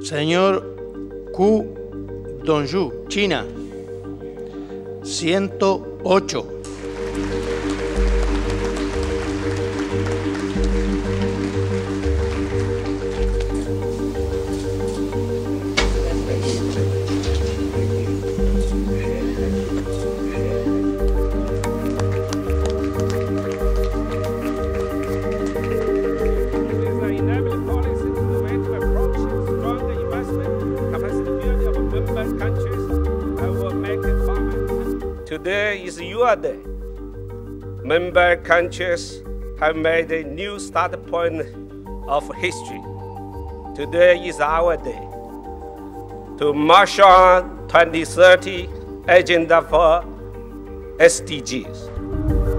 Señor Ku Dongju, China. 108. Countries, will make it. Today is your day. Member countries have made a new start point of history. Today is our day to march on 2030 agenda for SDGs.